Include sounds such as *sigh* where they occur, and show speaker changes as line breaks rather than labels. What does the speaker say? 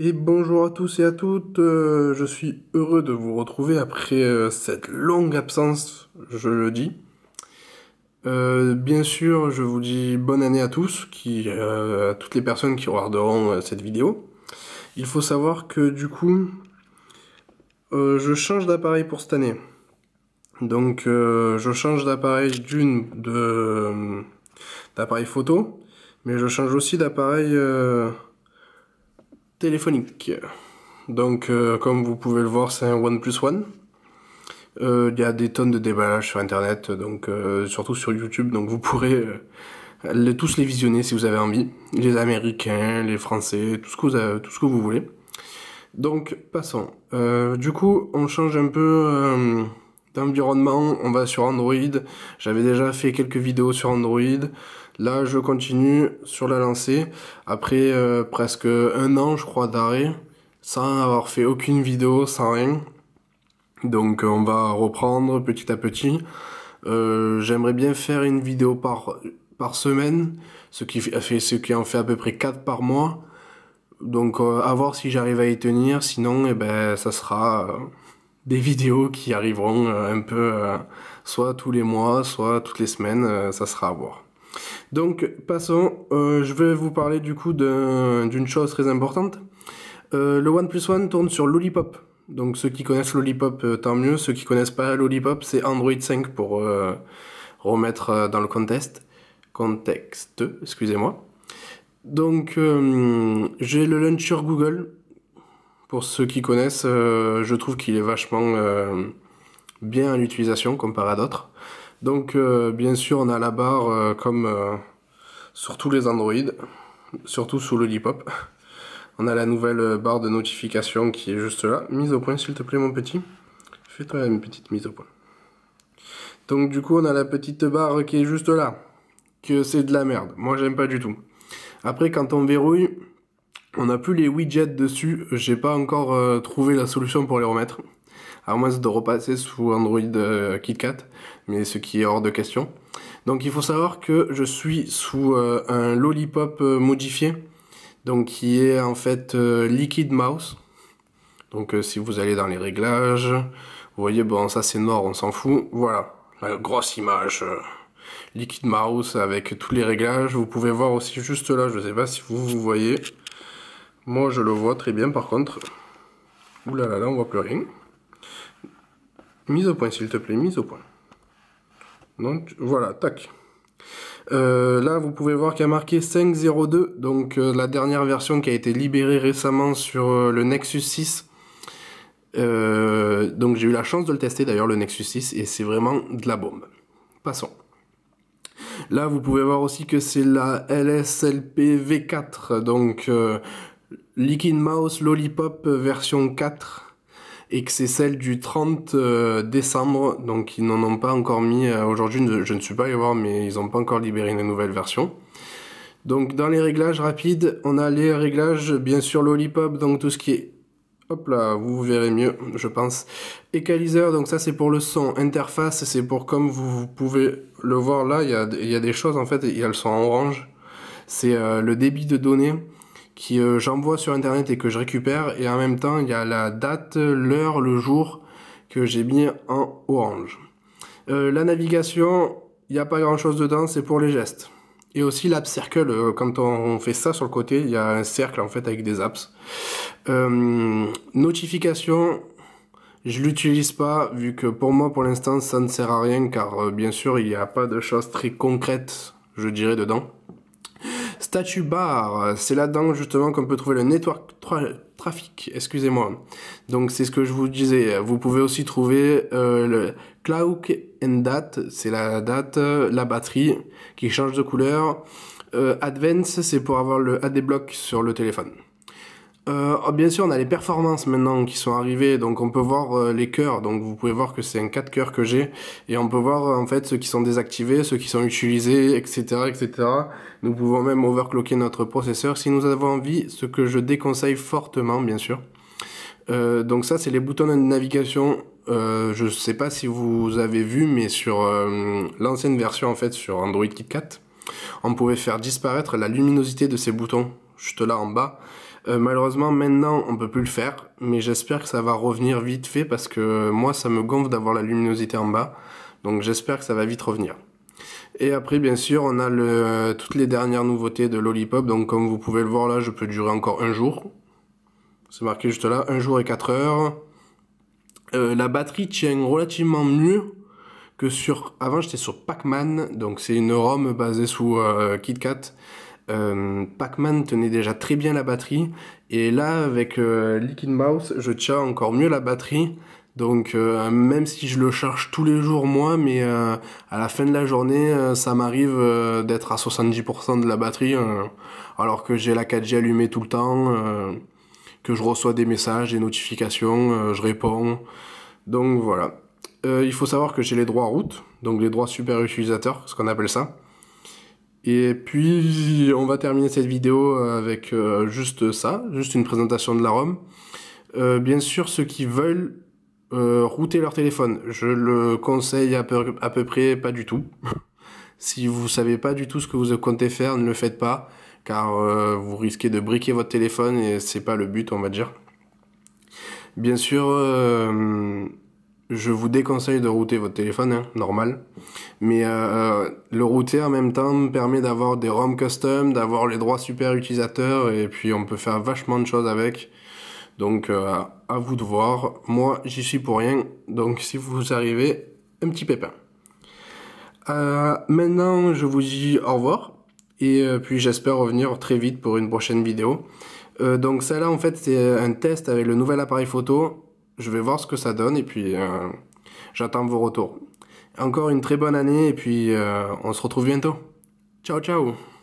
Et bonjour à tous et à toutes, euh, je suis heureux de vous retrouver après euh, cette longue absence, je le dis. Euh, bien sûr, je vous dis bonne année à tous, qui, à toutes les personnes qui regarderont cette vidéo. Il faut savoir que du coup, je change d'appareil pour cette année. Donc, je change d'appareil d'une de d'appareil photo, mais je change aussi d'appareil téléphonique. Donc, euh, comme vous pouvez le voir, c'est un OnePlus One. Euh, il y a des tonnes de déballages sur Internet, donc euh, surtout sur YouTube, donc vous pourrez les, tous les visionner si vous avez envie. Les Américains, les Français, tout ce que vous, tout ce que vous voulez. Donc, passons. du coup, on change un peu d'environnement. On va sur Android. J'avais déjà fait quelques vidéos sur Android. Là, je continue sur la lancée. Après euh, presque un an, je crois, d'arrêt, sans avoir fait aucune vidéo, sans rien. Donc, on va reprendre petit à petit. Euh, j'aimerais bien faire une vidéo par, par semaine, ce qui, fait, ce qui en fait à peu près 4 par mois. Donc, euh, à voir si j'arrive à y tenir. Sinon, eh ben, ça sera des vidéos qui arriveront un peu soit tous les mois, soit toutes les semaines. ça sera à voir. Donc passons, euh, je vais vous parler du coup d'une chose très importante. Euh, le OnePlus One tourne sur Lollipop. Donc ceux qui connaissent Lollipop, euh, tant mieux. Ceux qui connaissent pas Lollipop, c'est Android 5 pour remettre dans le contexte. Contexte, excusez-moi. Donc j'ai le launcher Google. Pour ceux qui connaissent, je trouve qu'il est vachement bien à l'utilisation comparé à d'autres. Donc euh, bien sûr on a la barre euh, comme euh, sur tous les Android, surtout sous le Lollipop. On a la nouvelle barre de notification qui est juste là. Mise au point s'il te plaît mon petit. Fais-toi une petite mise au point. Donc du coup on a la petite barre qui est juste là. Que c'est de la merde. Moi j'aime pas du tout. Après quand on verrouille, on n'a plus les widgets dessus. J'ai pas encore trouvé la solution pour les remettre à moins de repasser sous Android euh, KitKat, mais ce qui est hors de question. Donc il faut savoir que je suis sous euh, un Lollipop euh, modifié, donc qui est en fait Liquid Mouse. Donc si vous allez dans les réglages, vous voyez, bon ça c'est noir, on s'en fout. Voilà, la grosse image Liquid Mouse avec tous les réglages. Vous pouvez voir aussi juste là, je sais pas si vous, vous voyez. Moi je le vois très bien par contre. Ouh là là, on voit plus rien. Mise au point, s'il te plaît, mise au point. Donc, voilà, tac. Euh, là, vous pouvez voir qu'il y a marqué 5.02, donc euh, la dernière version qui a été libérée récemment sur euh, le Nexus 6. donc j'ai eu la chance de le tester d'ailleurs, le Nexus 6, et c'est vraiment de la bombe. Passons. Là, vous pouvez voir aussi que c'est la LSLP V4, donc Liquid Mouse Lollipop version 4 et que c'est celle du 30 euh, décembre, donc ils n'en ont pas encore mis euh, aujourd'hui, je ne suis pas allé voir, mais ils n'ont pas encore libéré une nouvelle version. Donc dans les réglages rapides, on a les réglages, bien sûr Lollipop, donc tout ce qui est, hop là, vous verrez mieux, je pense. Égaliseur, donc ça c'est pour le son. Interface, c'est pour comme vous, pouvez le voir là, il y a, y a des choses en fait, il y a le son en orange. C'est euh, le débit de données qui euh, j'envoie sur internet et que je récupère et en même temps il y a la date, l'heure, le jour que j'ai mis en orange. Euh, la navigation, il n'y a pas grand chose dedans, c'est pour les gestes. Et aussi l'app circle, euh, quand on fait ça sur le côté, il y a un cercle en fait avec des apps. Notification, je l'utilise pas vu que pour moi pour l'instant ça ne sert à rien car bien sûr il n'y a pas de choses très concrètes je dirais dedans. Statue bar, c'est là-dedans justement qu'on peut trouver le network traffic, excusez-moi. Donc c'est ce que je vous disais. Vous pouvez aussi trouver euh, le clock and date, c'est la date, la batterie qui change de couleur. Euh, Advance, c'est pour avoir le AD block sur le téléphone. Euh, oh, bien sûr, on a les performances maintenant qui sont arrivées, donc on peut voir euh, les cœurs. Donc vous pouvez voir que c'est un 4 cœurs que j'ai, et on peut voir en fait ceux qui sont désactivés, ceux qui sont utilisés, etc., etc. Nous pouvons même overclocker notre processeur si nous avons envie, ce que je déconseille fortement, bien sûr. Euh, donc ça, c'est les boutons de navigation. je sais pas si vous avez vu, mais sur l'ancienne version en fait sur Android KitKat, on pouvait faire disparaître la luminosité de ces boutons juste là en bas malheureusement, maintenant, on peut plus le faire, mais j'espère que ça va revenir vite fait parce que moi, ça me gonfle d'avoir la luminosité en bas. Donc j'espère que ça va vite revenir. Et après, bien sûr, on a le, toutes les dernières nouveautés de Lollipop. Donc comme vous pouvez le voir là, je peux durer encore un jour. C'est marqué juste là, un jour et quatre heures. Euh, la batterie tient relativement mieux que sur... Avant, j'étais sur Pac-Man. Donc c'est une ROM basée sous euh, KitKat. Euh, Pac-Man tenait déjà très bien la batterie. Et là, avec Liquid Mouse, je tiens encore mieux la batterie. Donc euh, même si je le charge tous les jours moi, mais euh, à la fin de la journée, euh, ça m'arrive d'être à 70% de la batterie, alors que j'ai la 4G allumée tout le temps, que je reçois des messages, des notifications, je réponds. Donc voilà. il faut savoir que j'ai les droits route, donc les droits super utilisateurs, ce qu'on appelle ça. Et puis on va terminer cette vidéo avec juste ça, juste une présentation de la ROM. bien sûr, ceux qui veulent euh, router leur téléphone. Je le conseille à peu, à peu près pas du tout. *laughs* si vous savez pas du tout ce que vous comptez faire, ne le faites pas, car euh, vous risquez de briquer votre téléphone et c'est pas le but, on va dire. Bien sûr, euh, je vous déconseille de router votre téléphone, hein, normal. Mais le router en même temps permet d'avoir des ROM custom, d'avoir les droits super utilisateurs, et puis on peut faire vachement de choses avec. Donc euh, à vous de voir. Moi, j'y suis pour rien. Donc si vous arrivez, un petit pépin. Euh, maintenant, je vous dis au revoir. Et euh, puis j'espère revenir très vite pour une prochaine vidéo. donc celle-là, en fait, c'est un test avec le nouvel appareil photo. Je vais voir ce que ça donne et puis j'attends vos retours. Encore une très bonne année et puis on se retrouve bientôt. Ciao, ciao